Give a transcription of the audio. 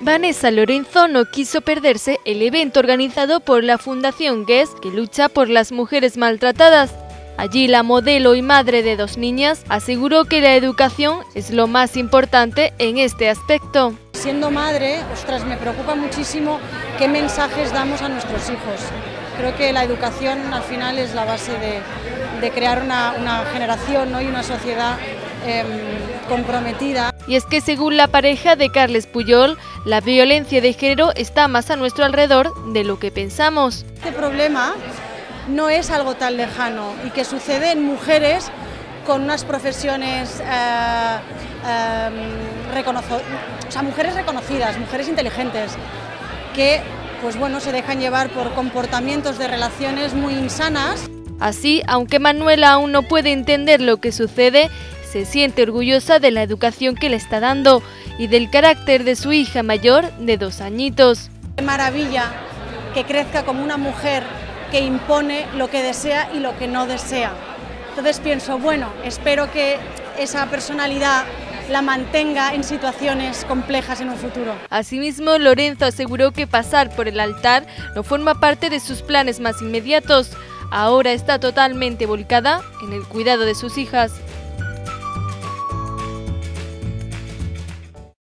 Vanessa Lorenzo no quiso perderse el evento organizado por la Fundación GUES que lucha por las mujeres maltratadas. Allí la modelo y madre de dos niñas aseguró que la educación es lo más importante en este aspecto. Siendo madre, ostras, me preocupa muchísimo qué mensajes damos a nuestros hijos. Creo que la educación al final es la base de, crear una, generación y una sociedad em, comprometida. Y es que según la pareja de Carles Puyol, la violencia de género está más a nuestro alrededor de lo que pensamos. Este problema no es algo tan lejano y que sucede en mujeres con unas profesiones, eh, em, mujeres reconocidas, mujeres inteligentes, que pues bueno, se dejan llevar por comportamientos de relaciones muy insanas. Así, aunque Manuela aún no puede entender lo que sucede, se siente orgullosa de la educación que le está dando y del carácter de su hija mayor de dos añitos. Qué maravilla que crezca como una mujer que impone lo que desea y lo que no desea. Entonces pienso, bueno, espero que esa personalidad la mantenga en situaciones complejas en un futuro. Asimismo, Lorenzo aseguró que pasar por el altar no forma parte de sus planes más inmediatos. Ahora está totalmente volcada en el cuidado de sus hijas.